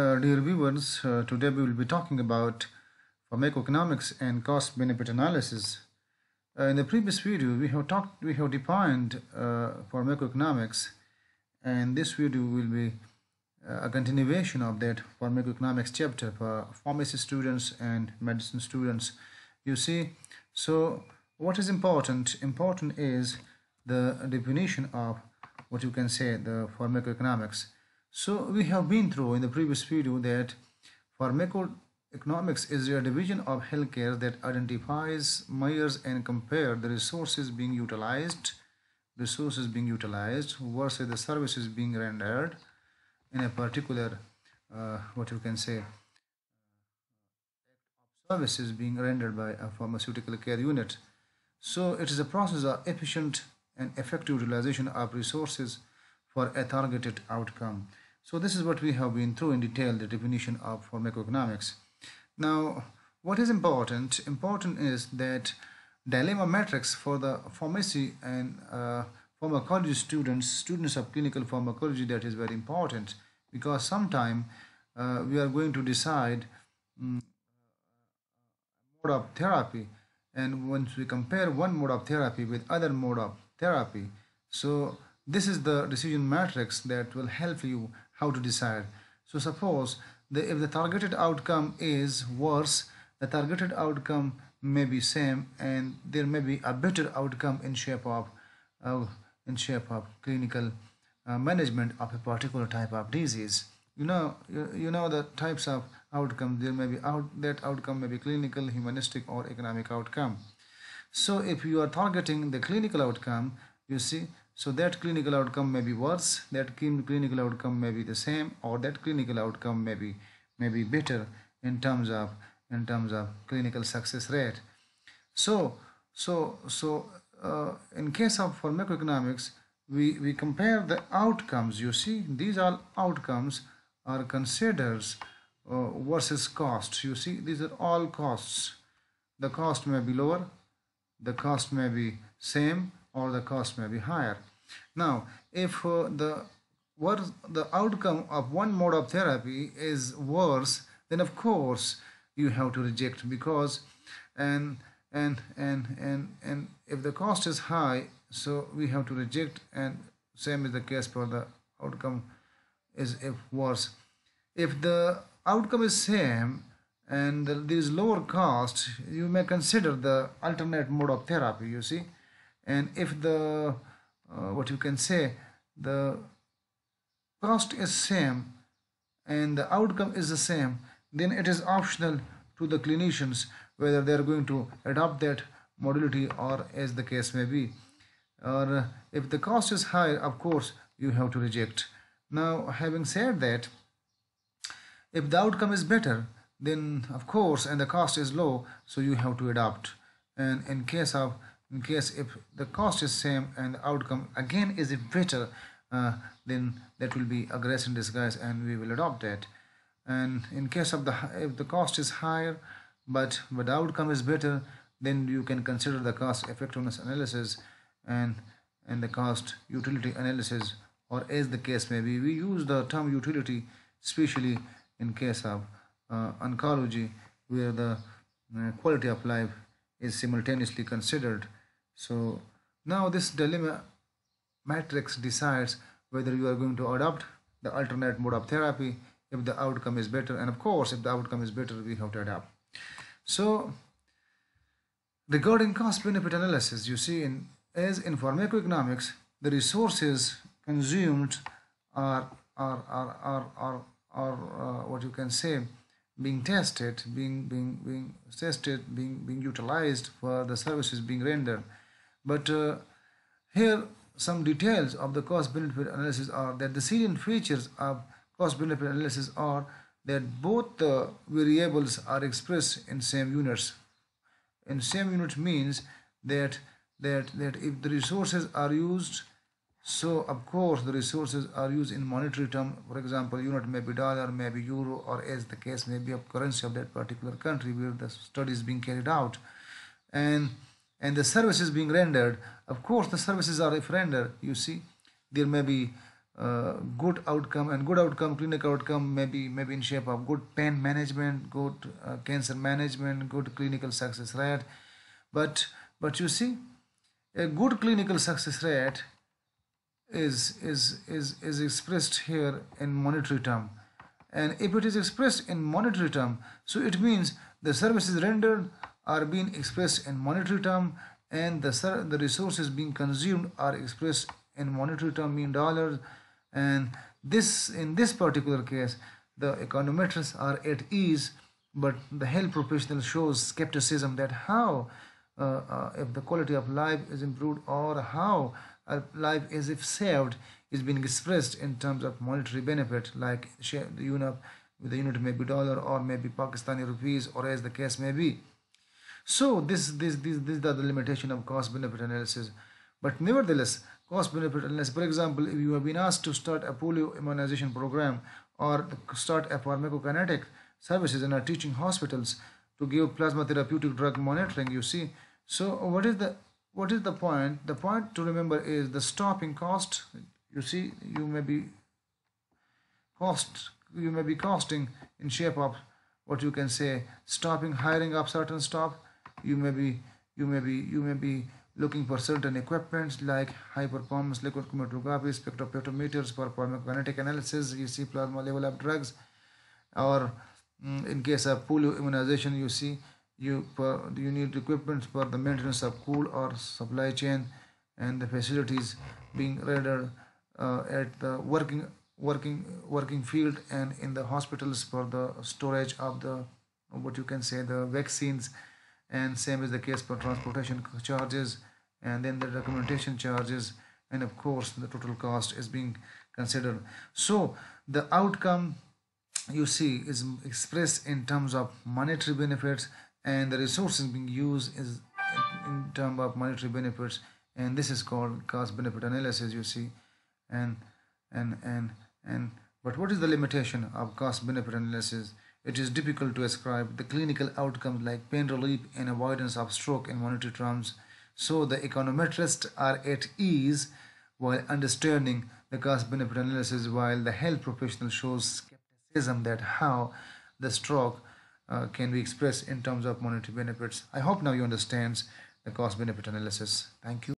Uh, dear viewers, uh, today we will be talking about pharmacoeconomics and cost benefit analysis. Uh, in the previous video, we have talked, we have defined uh, pharmacoeconomics, and this video will be uh, a continuation of that pharmacoeconomics chapter for pharmacy students and medicine students. You see, so what is important? Important is the definition of what you can say the pharmacoeconomics. So we have been through in the previous video that pharmacoeconomics is a division of healthcare that identifies, measures and compare the resources being utilized, resources being utilized versus the services being rendered in a particular, uh, what you can say, services being rendered by a pharmaceutical care unit. So it is a process of efficient and effective utilization of resources for a targeted outcome. So this is what we have been through in detail, the definition of pharmacoeconomics. Now, what is important? Important is that dilemma matrix for the pharmacy and uh, pharmacology students, students of clinical pharmacology, that is very important because sometime uh, we are going to decide um, mode of therapy and once we compare one mode of therapy with other mode of therapy so this is the decision matrix that will help you how to decide. So suppose the, if the targeted outcome is worse the targeted outcome may be same and there may be a better outcome in shape of uh, in shape of clinical uh, management of a particular type of disease. You know you, you know the types of outcome. There may be out that outcome may be clinical humanistic or economic outcome. So if you are targeting the clinical outcome you see so that clinical outcome may be worse that clinical outcome may be the same or that clinical outcome may be may be better in terms of in terms of clinical success rate. So so so uh, in case of pharmacoeconomics, we we compare the outcomes. You see these are outcomes are considered uh, versus costs. You see these are all costs. The cost may be lower the cost may be same or the cost may be higher now if uh, the what the outcome of one mode of therapy is worse then of course you have to reject because and and and and and if the cost is high so we have to reject and same is the case for the outcome is if worse. If the outcome is same and there is lower cost you may consider the alternate mode of therapy you see. And if the uh, what you can say the cost is same and the outcome is the same then it is optional to the clinicians whether they are going to adopt that modality or as the case may be. Or if the cost is high of course you have to reject. Now having said that if the outcome is better then of course and the cost is low so you have to adopt. And in case of in case if the cost is same and the outcome again is better uh, then that will be aggression disguise and we will adopt that. And in case of the if the cost is higher but but the outcome is better then you can consider the cost effectiveness analysis and and the cost utility analysis or as the case may be we use the term utility especially in case of uh, oncology where the uh, quality of life is simultaneously considered so now this dilemma matrix decides whether you are going to adopt the alternate mode of therapy if the outcome is better and of course if the outcome is better we have to adapt. So regarding cost benefit analysis you see in as in pharmacoeconomics the resources consumed are are are are, are, are uh, what you can say being tested being being being tested being being utilized for the services being rendered but uh, here some details of the cost benefit analysis are that the salient features of cost benefit analysis are that both the variables are expressed in same units. And same unit means that that that if the resources are used so of course the resources are used in monetary term. For example unit may be dollar may be euro or as the case may be of currency of that particular country where the study is being carried out. And and the services being rendered of course the services are if rendered you see. There may be uh, good outcome and good outcome clinical outcome maybe maybe in shape of good pain management good uh, cancer management good clinical success rate. But but you see a good clinical success rate is is is is expressed here in monetary term. And if it is expressed in monetary term so it means the services rendered are being expressed in monetary term and the the resources being consumed are expressed in monetary term mean dollars. And this in this particular case the econometrists are at ease but the health professional shows skepticism that how uh, uh, if the quality of life is improved or how life is if saved is being expressed in terms of monetary benefit like the unit the unit may be dollar or maybe Pakistani rupees or as the case may be so this this this these are the limitation of cost benefit analysis. But nevertheless cost benefit analysis for example if you have been asked to start a polio immunization program or start a pharmacokinetic services in our teaching hospitals to give plasma therapeutic drug monitoring you see. So what is the what is the point? The point to remember is the stopping cost. You see you may be cost you may be costing in shape of what you can say stopping hiring of certain staff you may be you may be you may be looking for certain equipments like high performance liquid chromatography spectrophotometers for pharmacokinetic analysis you see plasma level of drugs or mm, in case of polio immunization you see you you need equipment for the maintenance of cool or supply chain and the facilities being rendered uh, at the working working working field and in the hospitals for the storage of the what you can say the vaccines and same is the case for transportation charges and then the documentation charges. And of course the total cost is being considered. So the outcome you see is expressed in terms of monetary benefits and the resources being used is in terms of monetary benefits. And this is called cost benefit analysis you see. And and and and but what is the limitation of cost benefit analysis it is difficult to ascribe the clinical outcomes like pain relief and avoidance of stroke in monetary terms so the econometrists are at ease while understanding the cost benefit analysis while the health professional shows skepticism that how the stroke uh, can be expressed in terms of monetary benefits. I hope now you understand the cost benefit analysis. Thank you.